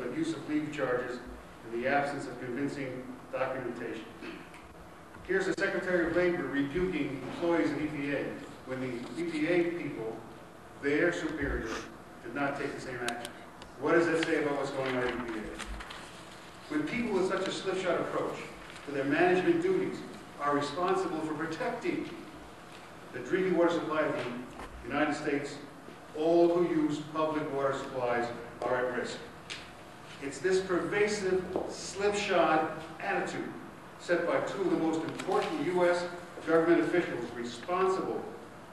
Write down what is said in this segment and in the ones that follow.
abuse of leave charges in the absence of convincing documentation. Here's the Secretary of Labor rebuking employees in EPA when the EPA people, their superiors, did not take the same action. What does that say about what's going on at EPA? When people with such a slipshod approach to their management duties are responsible for protecting the drinking water supply of the United States, all who use public water supplies are at risk. It's this pervasive, slipshod attitude set by two of the most important U.S. government officials responsible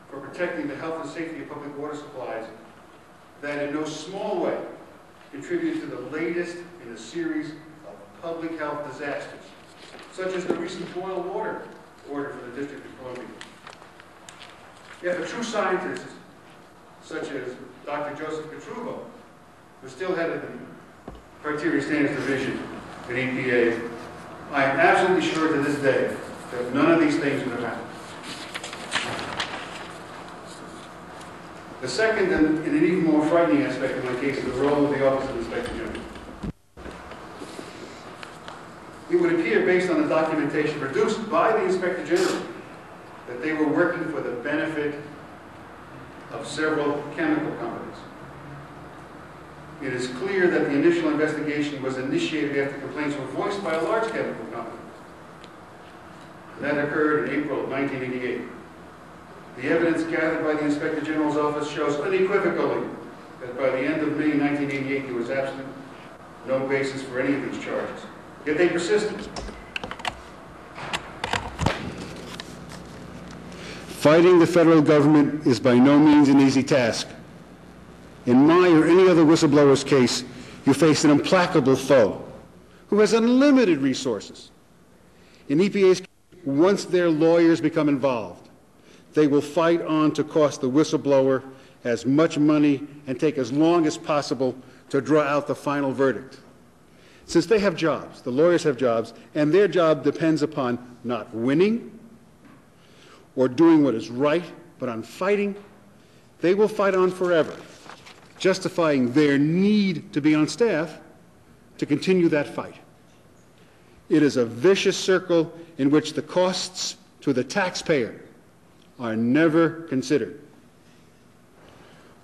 for protecting the health and safety of public water supplies that in no small way contributed to the latest in a series of public health disasters, such as the recent boil water order for the District of Columbia. Yet true scientists, such as Dr. Joseph Cotruvo, who's still head the Criteria Standards Division at EPA, I am absolutely sure to this day that none of these things would have happened. The second and, and an even more frightening aspect of my case is the role of the Office of Inspector General. It would appear, based on the documentation produced by the Inspector General, that they were working for the benefit of several chemical companies. It is clear that the initial investigation was initiated after complaints were voiced by a large chemical company. That occurred in April of 1988. The evidence gathered by the Inspector General's office shows unequivocally that by the end of May 1988 there was absolutely no basis for any of these charges. Yet they persisted. Fighting the federal government is by no means an easy task. In my or any other whistleblower's case, you face an implacable foe who has unlimited resources. In EPA's case, once their lawyers become involved, they will fight on to cost the whistleblower as much money and take as long as possible to draw out the final verdict. Since they have jobs, the lawyers have jobs, and their job depends upon not winning or doing what is right, but on fighting, they will fight on forever, justifying their need to be on staff to continue that fight. It is a vicious circle in which the costs to the taxpayer are never considered.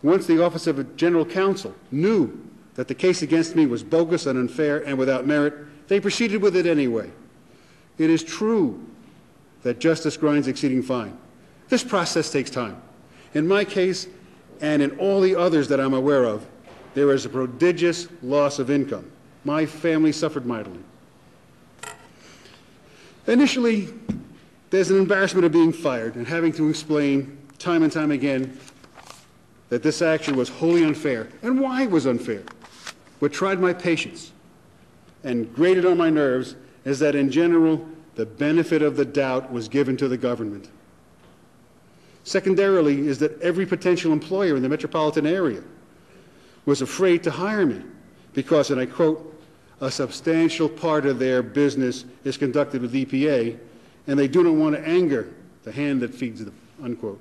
Once the Office of General Counsel knew that the case against me was bogus and unfair and without merit, they proceeded with it anyway. It is true that justice grinds exceeding fine. This process takes time. In my case, and in all the others that I'm aware of, there is a prodigious loss of income. My family suffered mightily. Initially, there's an embarrassment of being fired and having to explain time and time again that this action was wholly unfair and why it was unfair. What tried my patience and grated on my nerves is that in general, the benefit of the doubt was given to the government. Secondarily, is that every potential employer in the metropolitan area was afraid to hire me because, and I quote, a substantial part of their business is conducted with EPA, and they do not want to anger the hand that feeds them, unquote.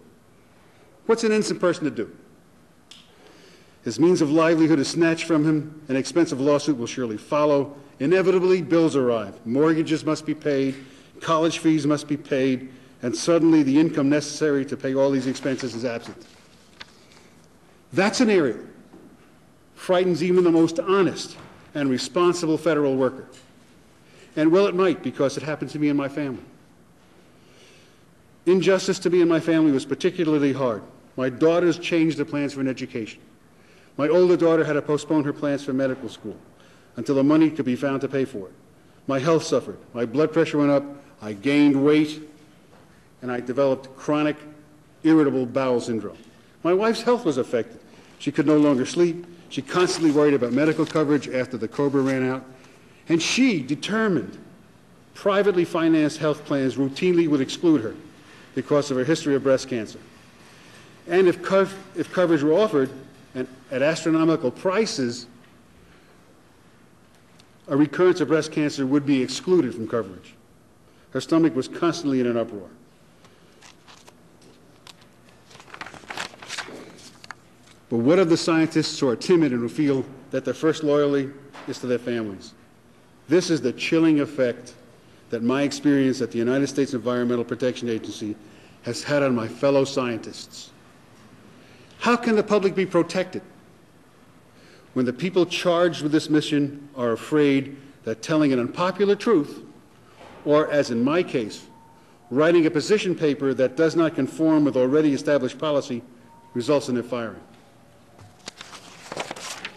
What's an innocent person to do? His means of livelihood is snatched from him, an expensive lawsuit will surely follow. Inevitably, bills arrive. Mortgages must be paid, college fees must be paid, and suddenly the income necessary to pay all these expenses is absent. That scenario frightens even the most honest and responsible federal worker. And well, it might, because it happened to me and my family. Injustice to me and my family was particularly hard. My daughters changed their plans for an education. My older daughter had to postpone her plans for medical school until the money could be found to pay for it. My health suffered. My blood pressure went up. I gained weight. And I developed chronic irritable bowel syndrome. My wife's health was affected. She could no longer sleep. She constantly worried about medical coverage after the COBRA ran out. And she determined privately financed health plans routinely would exclude her because of her history of breast cancer. And if, co- if coverage were offered and at astronomical prices, a recurrence of breast cancer would be excluded from coverage. Her stomach was constantly in an uproar. But what of the scientists who are timid and who feel that their first loyalty is to their families. This is the chilling effect that my experience at the United States Environmental Protection Agency has had on my fellow scientists. How can the public be protected when the people charged with this mission are afraid that telling an unpopular truth, or as in my case, writing a position paper that does not conform with already established policy, results in their firing?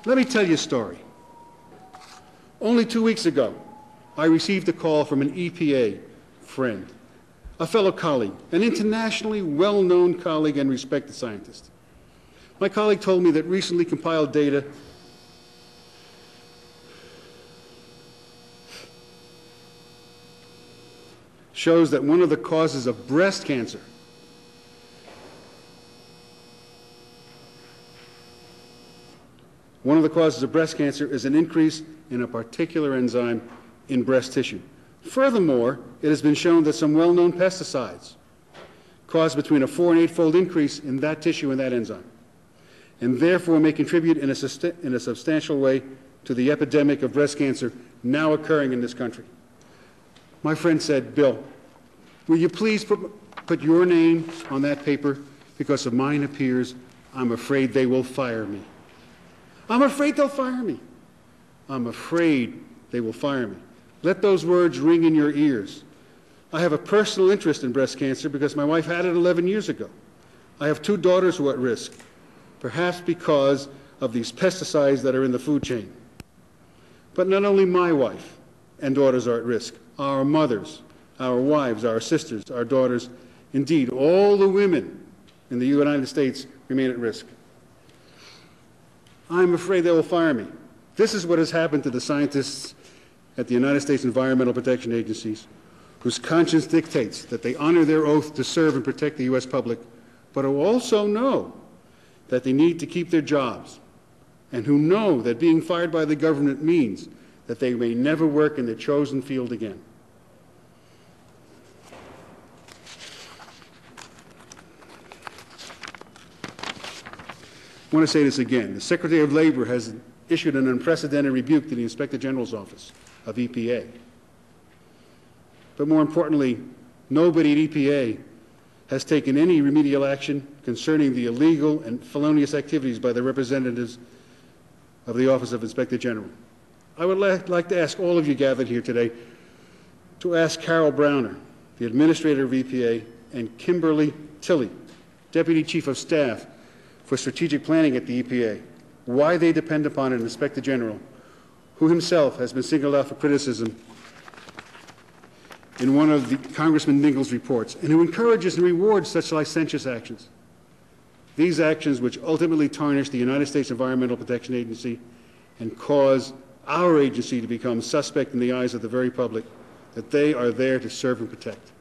Let me tell you a story. Only two weeks ago, I received a call from an EPA friend, a fellow colleague, an internationally well-known colleague and respected scientist. My colleague told me that recently compiled data shows that one of the causes of breast cancer One of the causes of breast cancer is an increase in a particular enzyme in breast tissue. Furthermore, it has been shown that some well-known pesticides cause between a four and eight-fold increase in that tissue and that enzyme, and therefore may contribute in a, in a substantial way to the epidemic of breast cancer now occurring in this country. My friend said, Bill, will you please put, put your name on that paper because if mine appears, I'm afraid they will fire me. I'm afraid they'll fire me. I'm afraid they will fire me. Let those words ring in your ears. I have a personal interest in breast cancer because my wife had it 11 years ago. I have two daughters who are at risk, perhaps because of these pesticides that are in the food chain. But not only my wife and daughters are at risk, our mothers, our wives, our sisters, our daughters, indeed, all the women in the United States remain at risk. I'm afraid they will fire me. This is what has happened to the scientists at the United States Environmental Protection Agencies, whose conscience dictates that they honor their oath to serve and protect the U.S. public, but who also know that they need to keep their jobs, and who know that being fired by the government means that they may never work in their chosen field again. I want to say this again. The Secretary of Labor has issued an unprecedented rebuke to the Inspector General's Office of EPA. But more importantly, nobody at EPA has taken any remedial action concerning the illegal and felonious activities by the representatives of the Office of Inspector General. I would like to ask all of you gathered here today to ask Carol Browner, the Administrator of EPA, and Kimberly Tilley, Deputy Chief of Staff for Strategic Planning at the EPA, why they depend upon an Inspector General who himself has been singled out for criticism in one of the Congressman Dingell's reports, and who encourages and rewards such licentious actions. These actions, which ultimately tarnish the United States Environmental Protection Agency and cause our agency to become suspect in the eyes of the very public, that they are there to serve and protect.